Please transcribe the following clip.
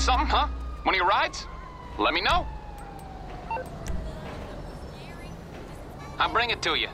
Need something, huh? One of your rides? Let me know. I'll bring it to you.